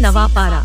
Navapara.